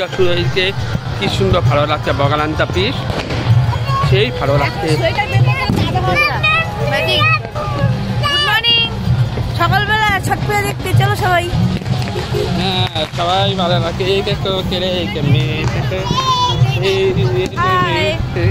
পুজো শুরু হয়েছে। কি সুন্দর ভালো লাগছে বগালান্তা পিস সেই ভালো লাগছে। সকালবেলা ছট পুজো দেখতে চলো সবাই। হ্যাঁ সবাই ভালো লাগছে এই দেখো কেড়ে Hey,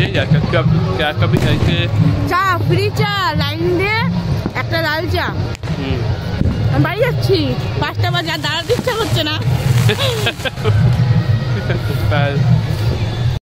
আছে চা ফ্রি চা লাইন দিয়ে একটা লাল চা। হুম। আমি বাড়ি যাচ্ছি পাঁচটা বাজে আর দাঁড়াতে ইচ্ছা করছে না.